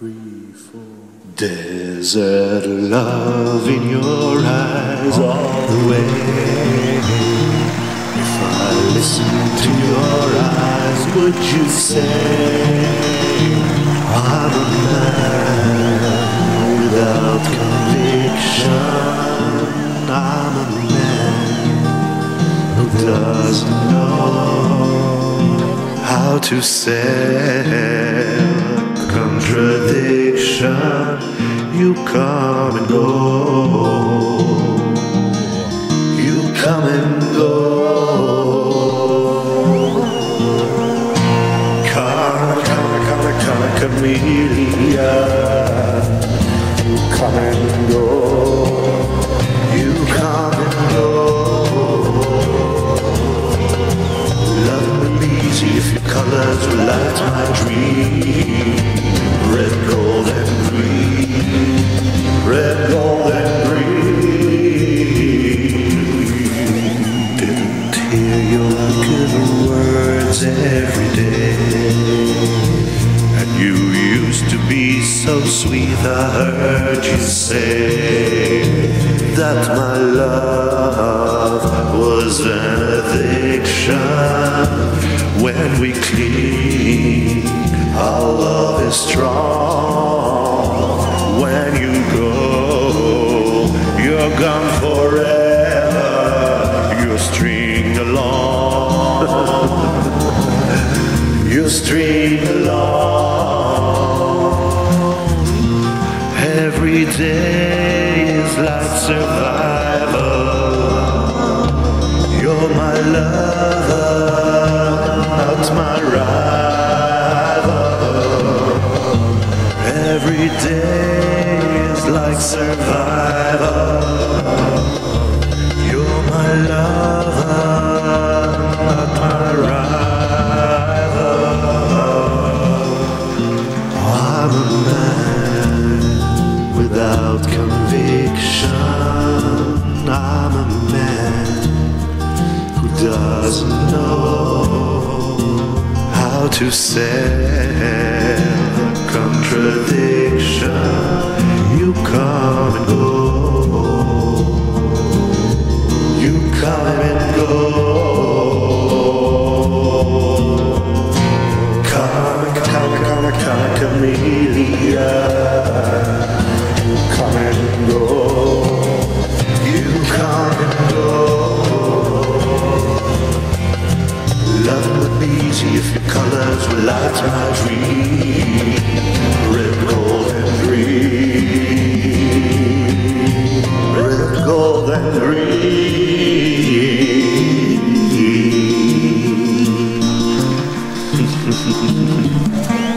three, four. Desert love in your eyes all the way. If I listen to your eyes, would you say I'm a man without conviction? I'm a man who doesn't know how to say contradiction. You come and go. You come and go. Come, come, come, come, chameleon. You come and go. Hear your good words every day. And you used to be so sweet, I heard you say that my love was an addiction. When we cling, our love is strong. When you go, you're gone string along. Every day is like survival. You're my lover, not my rival. Every day is like survival. Without conviction. I'm a man who doesn't know how to sell contradiction. You come and go. You come and go. Come, come, come, come, chameleon. Come and go. You come and go. Love would be easy if your colors my. Red, gold, and green. Red, gold, and green.